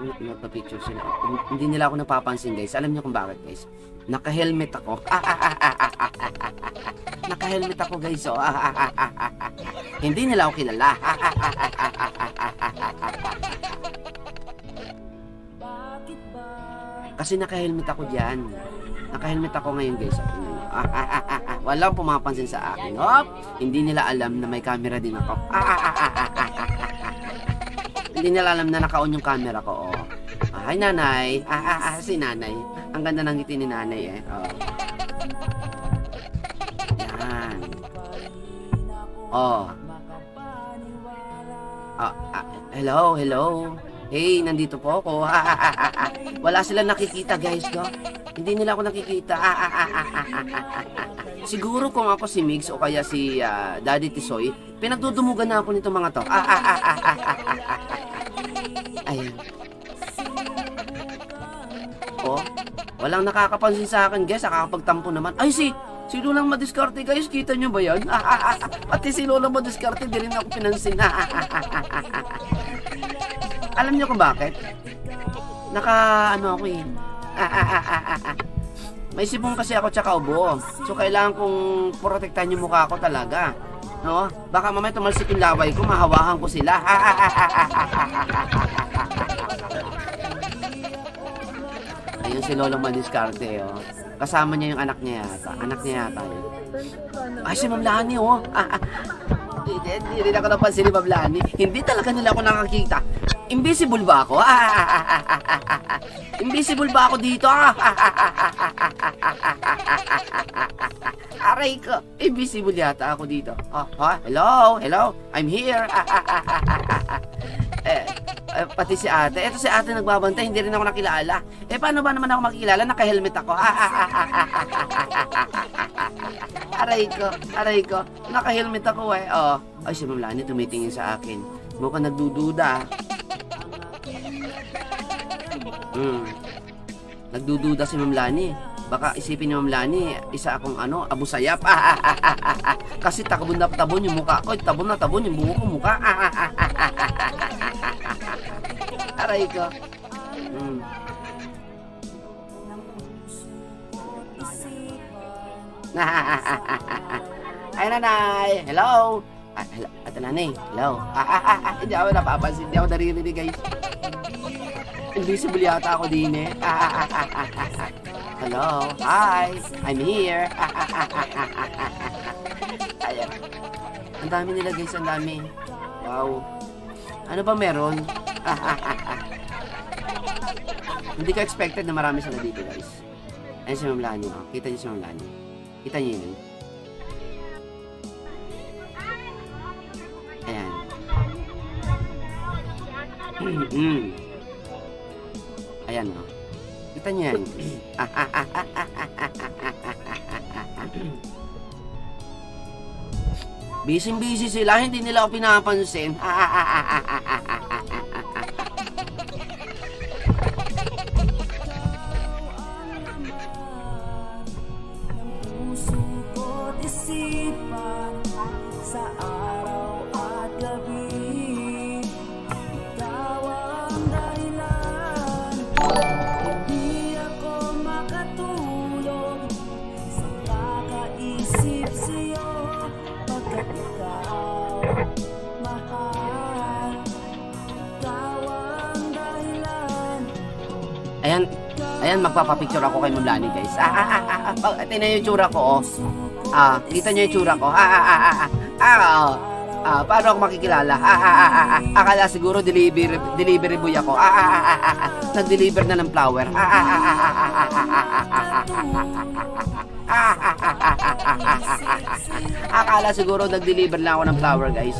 nagpa-picture sila. Hindi nila ako napapansin guys. Alam niyo kung bakit guys? Naka-helmet ako. Naka-helmet ako guys. Oh. Hindi nila ako kilala. Kasi naka-helmet ako diyan. Naka-helmet ako ngayon guys. Walang pumapansin sa akin. Hop! Hindi nila alam na may camera din ako. Hindi nila alam na naka-on yung camera ko. Oh. Hi nanay. Ah, ah, ah, si nanay. Ang ganda ng ngiti ni nanay eh. Oh. Yan. Oh. Ah, ah, hello, hello. Hey, nandito po ako. Wala silang nakikita, guys, go. Hindi nila ako nakikita. Siguro kung ako si Migs o kaya si uh, Daddy Tisoy, pinagdudumugan na ako nito mga to. Ayan. Oh, walang nakakapansin sa akin, guys. Nakakapagtampo naman. Ay, si Si Lolang Madiskarte, guys, kita nyo ba yan? Pati si Lolang Madiskarte, di rin ako pinansin. Alam niyo kung bakit? Naka, ano ako eh. May sipong kasi ako tsaka ubo. So, kailangan kong protektahan yung mukha ko talaga. No? Baka mamaya tumalsik yung laway ko, mahawahan ko sila. Ayun si Lolo Madiskarte, oh. Kasama niya yung anak niya yata. Anak niya yata yun. Ay, si Ma'am Lani, oh. Hindi, hindi rin ako napansin ni Ma'am Lani. Hindi talaga nila ako nakakita. Invisible ba ako? Invisible ba ako dito? Aray ko. Invisible yata ako dito. Oh, ha? Hello? Hello? I'm here. eh, eh, pati si ate. Ito si ate nagbabantay, hindi rin ako nakilala. Eh, paano ba naman ako makikilala? Naka-helmet ako. aray ko, aray ko. Naka-helmet ako eh. Oh. Ay, si Ma'am Lani tumitingin sa akin. Mukhang nagdududa. Hmm. Nagdududa si Ma'am Lani. Baka isipin ni Ma'am Lani, isa akong ano, abusayap. Kasi takbon na tabon yung mukha ko. Tabon na tabon yung buho ko mukha. Aray ko. Hmm. Ay, nanay. Hello. Ah, hello. Ate nanay. Hello. Ah, ah, ah, ah. Hindi ako napapansin. Hindi ako naririnig, guys. Invisible yata ako din eh. Ah, ah, ah, ah, ah, ah. Hello. Hi. I'm here. Ah, ah, ah, ah, ah, ah, ah. Ayan. Ang dami nila, guys. Ang dami. Wow. Ano ba meron? Hindi ka expected na marami sila dito, guys. Ayan si Ma'am Lani. Oh. Kita niyo si Ma'am Lani. Kita niyo yun. Ayan. Mm. Ayan, no? Kita niyo yan. Busy-busy sila, hindi nila ako pinapansin. ayan magpapapicture ako kay Ma'am Lani, guys. Ah, ah, ah, ah, ah. Tingnan yung tsura ko, oh. Ah, kita niyo yung tsura ko. Ah, ah, ah, ah, ah. Ah, oh. Ah, paano ako makikilala? Ah, ah, ah, ah, ah. Akala siguro delivery, delivery boy ako. Ah, ah, ah, ah, ah. Nag-deliver na ng flower. Ah, ah, ah, ah, ah, ah, ah, ah, ah, ah, ah. Akala siguro nag-deliver lang ako ng flower, guys.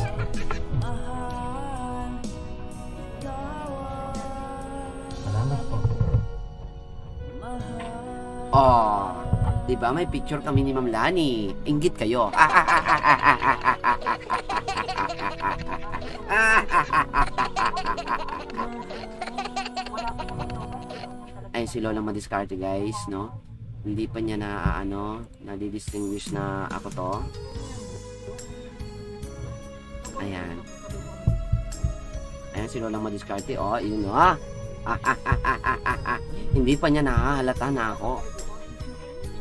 Oh, 'di ba may picture kami ni Ma'am Lani. Inggit kayo. Ay si Lola Madiskarte guys, no? Hindi pa niya na ano, na distinguish na ako to. Ayan. Ayan si Lola Madiskarte. Oh, yun oh. Hindi pa niya nahahalata na ako.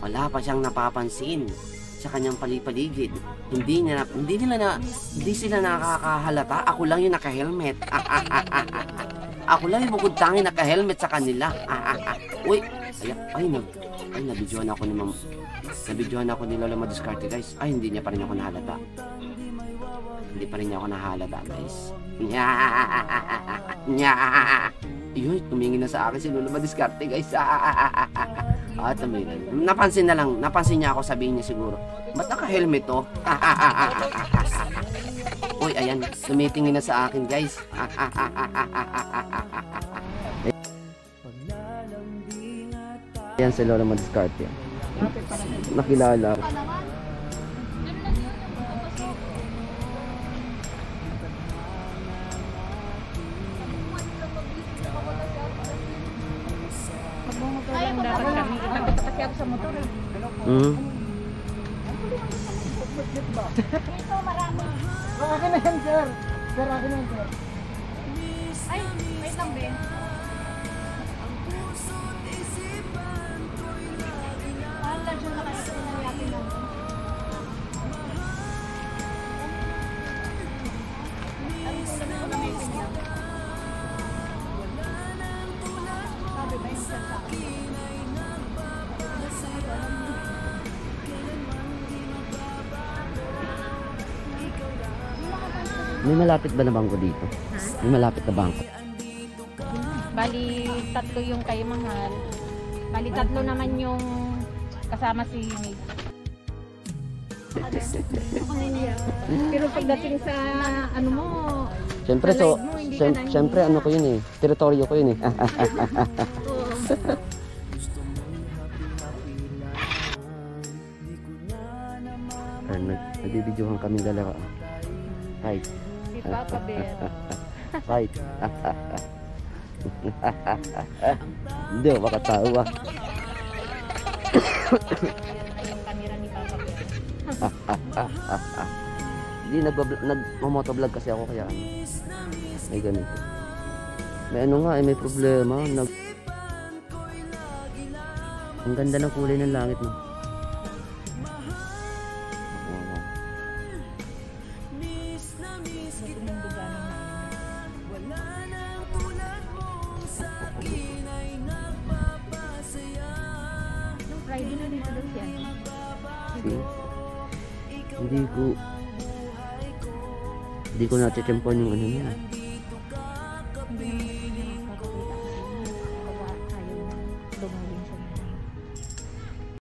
Wala pa siyang napapansin sa kanyang palipaligid. Hindi niya hindi nila na hindi sila nakakahalata. Ako lang yung naka-helmet. ako lang yung bukod tangi naka-helmet sa kanila. Uy, ay, ay, nag, ay, nabidyohan ako ni Ma'am. Nabidyohan ako ni Lola Madiskarte, guys. Ay, hindi niya pa rin ako nahalata. Hindi pa rin niya ako nahalata, guys. Nya, nya. Yun, tumingin na sa akin si Lola Madiskarte, guys. Ah, tumingin. Napansin na lang, napansin niya ako, sabihin niya siguro, ba't naka-helmet to? Uy, ayan, tumitingin na sa akin, guys. Ayan si Lola Madiskarte. Nakilala ko. Ako sa motor eh. Mm. Akin na yan, sir. Sir, akin na yan, sir. Ay, wait lang, Ben. Mahal May malapit ba na bangko dito? May malapit na bangko. Bali, tatlo yung kay Mahal. Bali, tatlo naman yung kasama si May. Pero pagdating sa ano mo, Siyempre, so, siyem- siyempre, ano ko yun eh. Teritoryo ko yun eh. Nag, nagbibidyohan kami dalawa. Hi. Si Papa Bear. Fight. Hindi ako makatawa. Hindi, nag- nag-motovlog kasi ako kaya. May ganito. May ano nga eh, may problema. Nag... Ang ganda ng kulay ng langit no. Dito? Hindi ko hindi ko natitimpon yung ano niya.